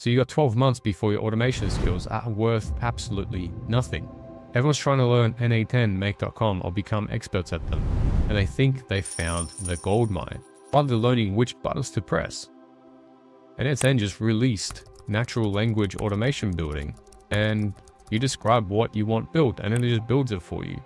So you got 12 months before your automation skills are worth absolutely nothing. Everyone's trying to learn n8n, Make.com, or become experts at them, and they think they found the gold mine, while they're learning which buttons to press. n8n just released natural language automation building, and you describe what you want built, and then it just builds it for you.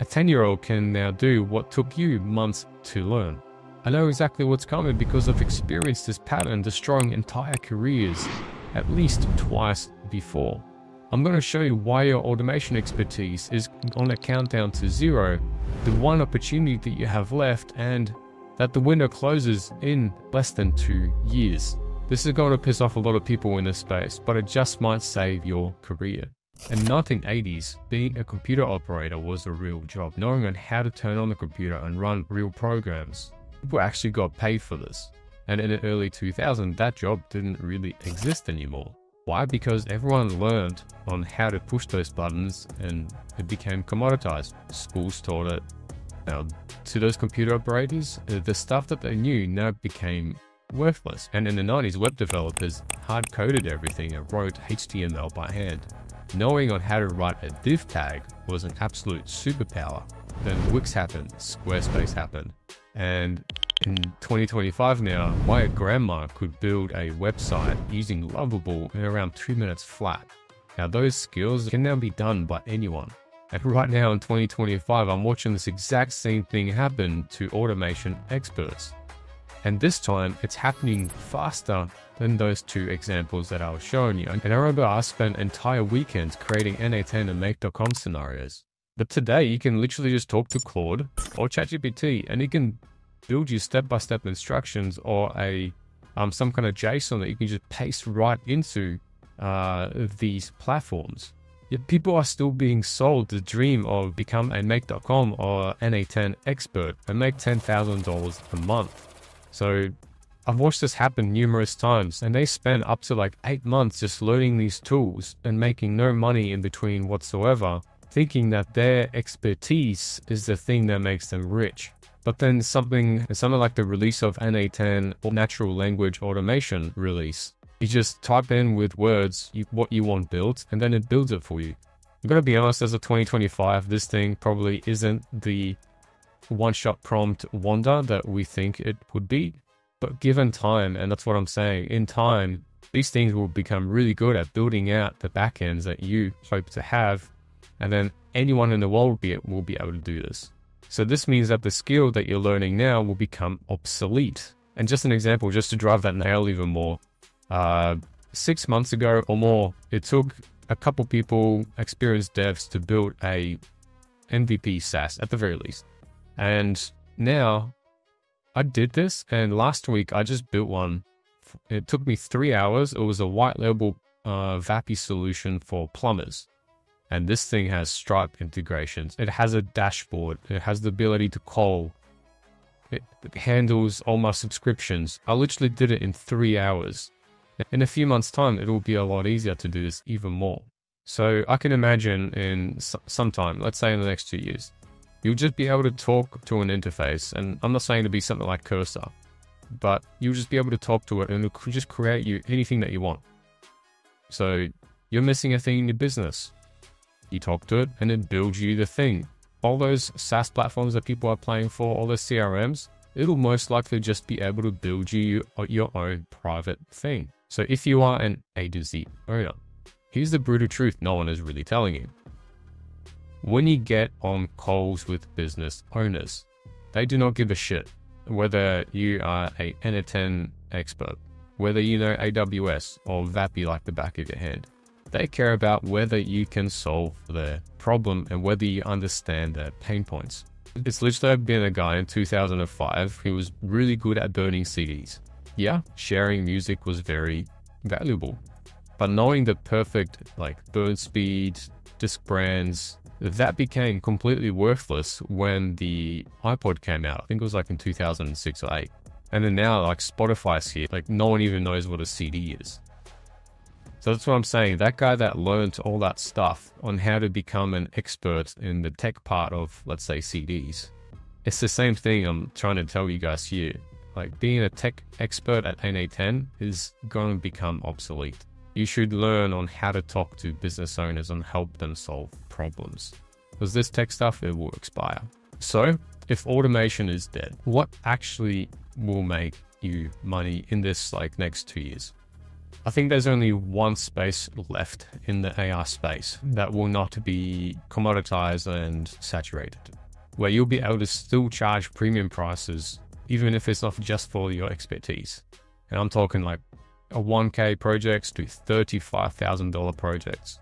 A 10 year old can now do what took you months to learn. I know exactly what's coming because I've experienced this pattern destroying entire careers at least twice before. I'm going to show you why your automation expertise is on a countdown to zero, the one opportunity that you have left, and that the window closes in less than two years. This is going to piss off a lot of people in this space, but it just might save your career. In 1980s, being a computer operator was a real job, knowing on how to turn on the computer and run real programs people actually got paid for this. And in the early 2000s, that job didn't really exist anymore. Why? Because everyone learned on how to push those buttons and it became commoditized. Schools taught it. Now, to those computer operators, uh, the stuff that they knew now became worthless. And in the 90s, web developers hard coded everything and wrote HTML by hand. Knowing on how to write a div tag was an absolute superpower. Then Wix happened, Squarespace happened, and in 2025 now, my grandma could build a website using Lovable in around two minutes flat. Now those skills can now be done by anyone. And right now in 2025, I'm watching this exact same thing happen to automation experts. And this time it's happening faster than those two examples that I was showing you. And I remember I spent entire weekends creating n8n and Make.com scenarios. But today you can literally just talk to Claude or ChatGPT and it can build you step-by-step -step instructions or a um, some kind of JSON that you can just paste right into uh, these platforms. Yet people are still being sold the dream of become a Make.com or n8n expert and make $10,000 a month. So I've watched this happen numerous times and they spend up to like eight months just learning these tools and making no money in between whatsoever thinking that their expertise is the thing that makes them rich. But then something, something like the release of n8n or natural language automation release, you just type in with words you, what you want built, and then it builds it for you. I'm gonna be honest, as a 2025, this thing probably isn't the one-shot prompt wonder that we think it would be. But given time, and that's what I'm saying, in time, these things will become really good at building out the backends that you hope to have and then anyone in the world will be, will be able to do this. So this means that the skill that you're learning now will become obsolete. And just an example, just to drive that nail even more, uh, six months ago or more, it took a couple people, experienced devs, to build a MVP SaaS at the very least. And now I did this, and last week I just built one. It took me three hours. It was a white label uh, VAPI solution for plumbers. And this thing has Stripe integrations. It has a dashboard. It has the ability to call. It, handles all my subscriptions. I literally did it in three hours. In a few months' time, it will be a lot easier to do this even more. So I can imagine in some time, let's say in the next two years, you'll just be able to talk to an interface. And I'm not saying to be something like Cursor, but you'll just be able to talk to it and it'll just create you anything that you want. So you're missing a thing in your business. You talk to it and it builds you the thing. All those SaaS platforms that people are playing for, all the CRMs, it'll most likely just be able to build you your own private thing. So if you are an A to Z owner, here's the brutal truth no one is really telling you. When you get on calls with business owners, they do not give a shit whether you are a n8n expert, whether you know AWS or VAPI like the back of your hand. They care about whether you can solve their problem and whether you understand their pain points. It's literally been a guy in 2005 who was really good at burning CDs. Yeah, sharing music was very valuable, but knowing the perfect like burn speed, disc brands, that became completely worthless when the iPod came out. I think it was like in 2006 or 8. And then now like Spotify's here, like no one even knows what a CD is. So that's what I'm saying. That guy that learned all that stuff on how to become an expert in the tech part of, let's say, CDs. It's the same thing I'm trying to tell you guys here. like being a tech expert at n8n is going to become obsolete. You should learn on how to talk to business owners and help them solve problems. Because this tech stuff, it will expire. So if automation is dead, what actually will make you money in this like next two years? I think there's only one space left in the AR space that will not be commoditized and saturated, where you'll be able to still charge premium prices, even if it's not just for your expertise. And I'm talking like a 1K projects to $35,000 projects.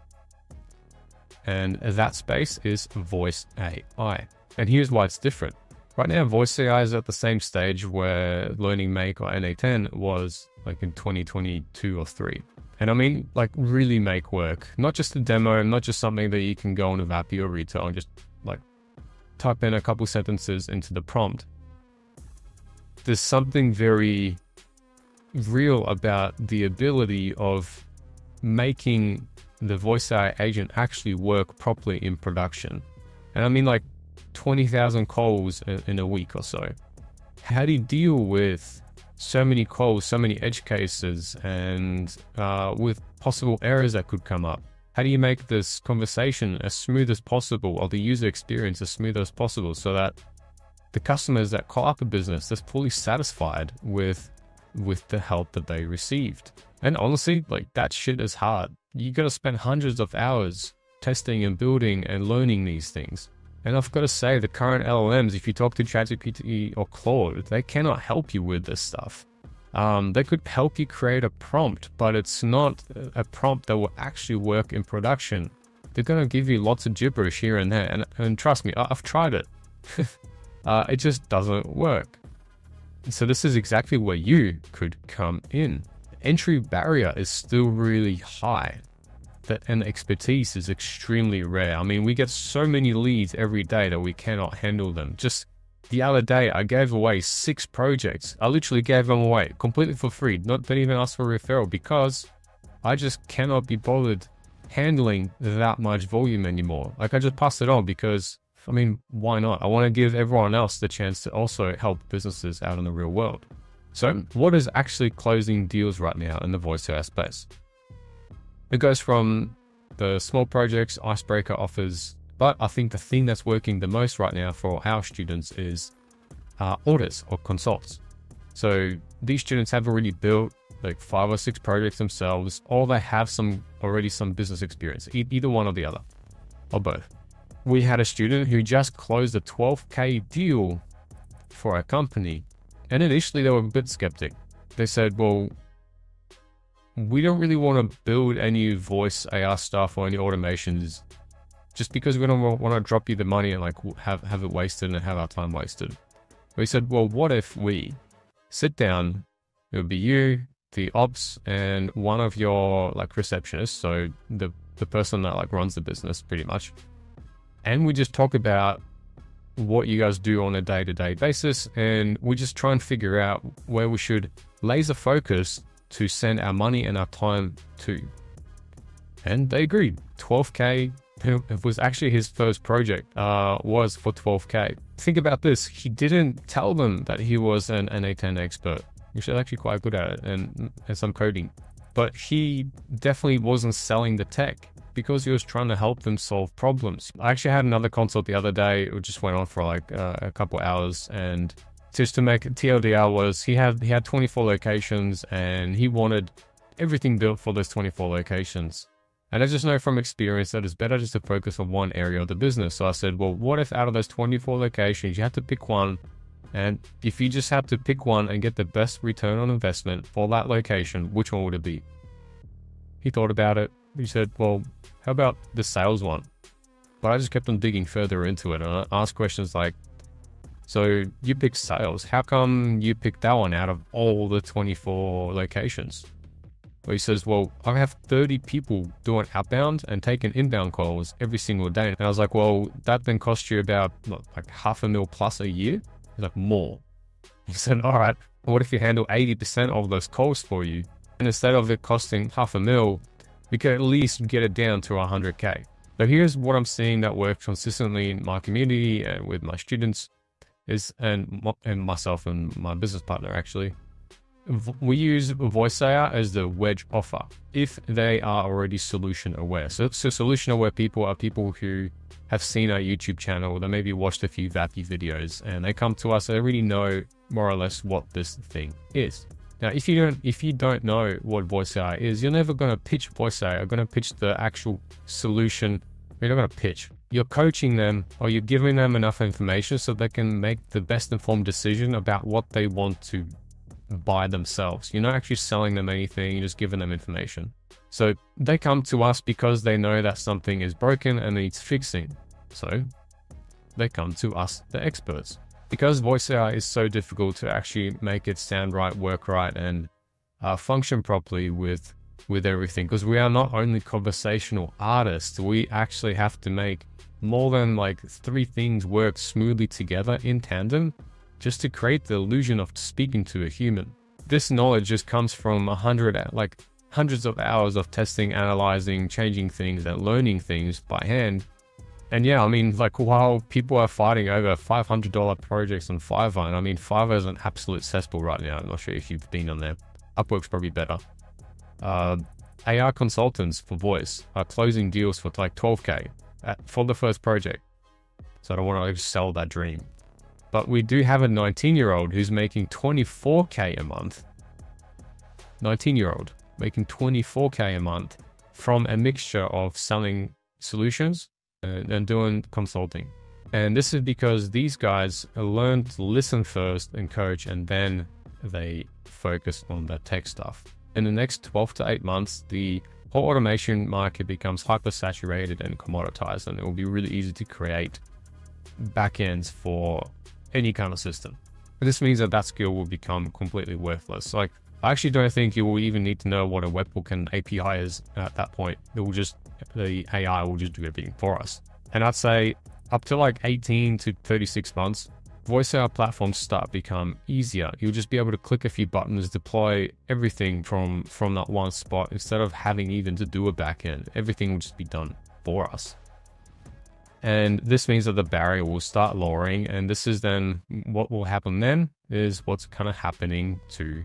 And that space is voice AI. And here's why it's different. Right now, voice AI is at the same stage where Learning Make or n8n was like in 2022 or 3. And I mean, like really make work, not just a demo, not just something that you can go on a Vapi or Retell and just like type in a couple sentences into the prompt. There's something very real about the ability of making the voice AI agent actually work properly in production. And I mean like 20,000 calls in a week or so. How do you deal with so many calls, so many edge cases, and uh, with possible errors that could come up? How do you make this conversation as smooth as possible or the user experience as smooth as possible so that the customers that call up a business is fully satisfied with with the help that they received? And honestly, like that shit is hard. You gotta spend hundreds of hours testing and building and learning these things. And I've got to say, the current LLMs, if you talk to ChatGPT or Claude, they cannot help you with this stuff. Um, they could help you create a prompt, but it's not a prompt that will actually work in production. They're going to give you lots of gibberish here and there. And, and trust me, I've tried it. uh, it just doesn't work. So this is exactly where you could come in. Entry barrier is still really high that and expertise is extremely rare. I mean, we get so many leads every day that we cannot handle them. Just the other day, I gave away six projects. I literally gave them away completely for free, not even ask for referral because I just cannot be bothered handling that much volume anymore. Like I just pass it on because I mean, why not? I want to give everyone else the chance to also help businesses out in the real world. So what is actually closing deals right now in the voice AI space? It goes from the small projects, icebreaker offers, but I think the thing that's working the most right now for our students is uh, orders or consults. So these students have already built like five or six projects themselves, or they have some already some business experience, e either one or the other, or both. We had a student who just closed a 12k deal for a company, and initially they were a bit skeptic. They said, "Well, we don't really want to build any voice AR stuff or any automations just because we don't want to drop you the money and like have, have it wasted and have our time wasted. We said, well, what if we sit down, it would be you, the ops, and one of your like receptionists, so the, the person that like runs the business pretty much. And we just talk about what you guys do on a day-to-day basis and we just try and figure out where we should laser focus to send our money and our time to. And they agreed. 12k it was actually his first project uh, was for 12k. Think about this. He didn't tell them that he was an n8n expert, which actually quite good at it and, and some coding. But he definitely wasn't selling the tech because he was trying to help them solve problems. I actually had another consult the other day. It just went on for like uh, a couple hours and just to make TLDR was he had he had 24 locations and he wanted everything built for those 24 locations. And I just know from experience that it's better just to focus on one area of the business. So I said, well, what if out of those 24 locations, you have to pick one? And if you just have to pick one and get the best return on investment for that location, which one would it be? He thought about it. He said, well, how about the sales one? But I just kept on digging further into it and I asked questions like, so you picked sales. How come you picked that one out of all the 24 locations? Well, he says, well, I have 30 people doing outbound and taking inbound calls every single day. And I was like, well, that then cost you about like half a mil plus a year? He's like, more. He said, all right, what if you handle 80% of those calls for you? And instead of it costing half a mil, we could at least get it down to 100K. So here's what I'm seeing that works consistently in my community and with my students is, and, and myself and my business partner actually, we use VoiceAI as the wedge offer if they are already solution aware. So, so solution aware people are people who have seen our YouTube channel, they maybe watched a few Vapi videos and they come to us, they already know more or less what this thing is. Now, if you don't, if you don't know what VoiceAI is, you're never going to pitch VoiceAI. You're going to pitch the actual solution. You're not going to pitch. You're coaching them or you're giving them enough information so they can make the best informed decision about what they want to buy themselves. You're not actually selling them anything, you're just giving them information. So they come to us because they know that something is broken and needs fixing. So they come to us, the experts. Because voice AI is so difficult to actually make it sound right, work right, and uh, function properly with with everything, because we are not only conversational artists, we actually have to make more than like three things work smoothly together in tandem just to create the illusion of speaking to a human. This knowledge just comes from a hundred, like hundreds of hours of testing, analyzing, changing things and learning things by hand. And yeah, I mean, like while people are fighting over $500 projects on Fiverr, I mean, Fiverr is an absolute cesspool right now. I'm not sure if you've been on there. Upwork's probably better. Uh, AI consultants for voice are closing deals for like 12K at, for the first project. So I don't want to sell that dream. But we do have a 19 year old who's making 24k a month. 19 year old making 24k a month from a mixture of selling solutions and, and doing consulting. And this is because these guys learn to listen first and coach, and then they focus on the tech stuff. In the next 12 to 8 months, the whole automation market becomes hyper saturated and commoditized, and it will be really easy to create backends for any kind of system. This means that that skill will become completely worthless. Like, I actually don't think you will even need to know what a webhook and API is at that point. It will just, the AI will just do everything for us. And I'd say up to like 18 to 36 months, voice AI platforms start become easier. You'll just be able to click a few buttons, deploy everything from, from that one spot instead of having even to do a backend. Everything will just be done for us. And this means that the barrier will start lowering. And this is then what will happen then is what's kind of happening to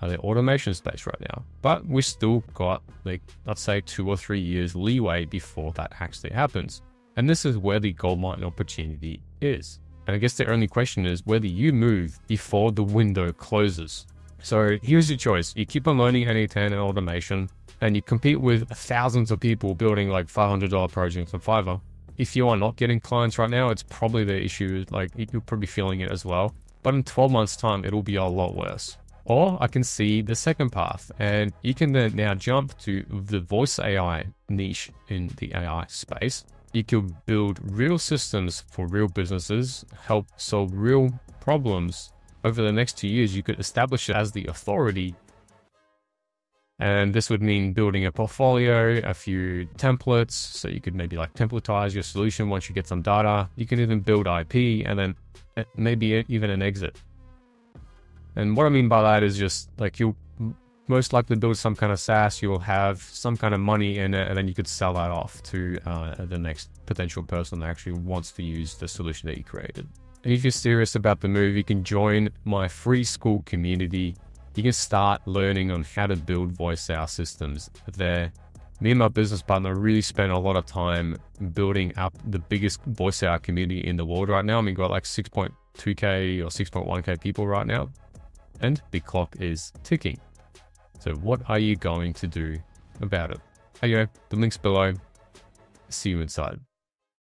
uh, the automation space right now. But we still got like, let's say two or three years leeway before that actually happens. And this is where the goldmine opportunity is. And I guess the only question is whether you move before the window closes. So here's your choice. You keep on learning n8n and automation and you compete with thousands of people building like $500 projects on Fiverr if you are not getting clients right now, it's probably the issue. Like you're probably feeling it as well. But in 12 months time, it'll be a lot worse. Or I can see the second path and you can then now jump to the voice AI niche in the AI space. You can build real systems for real businesses, help solve real problems. Over the next two years, you could establish it as the authority and this would mean building a portfolio, a few templates. So you could maybe like templatize your solution once you get some data. You can even build IP and then eh, maybe even an exit. And what I mean by that is just like you'll most likely build some kind of SaaS, you'll have some kind of money in it, and then you could sell that off to uh, the next potential person that actually wants to use the solution that you created. And if you're serious about the move, you can join my free school community you can start learning on how to build voice AI systems there. Me and my business partner really spent a lot of time building up the biggest voice AI community in the world right now. I mean, we got like 6.2k or 6.1k people right now, and the clock is ticking. So, what are you going to do about it? Anyway, the link's below. See you inside.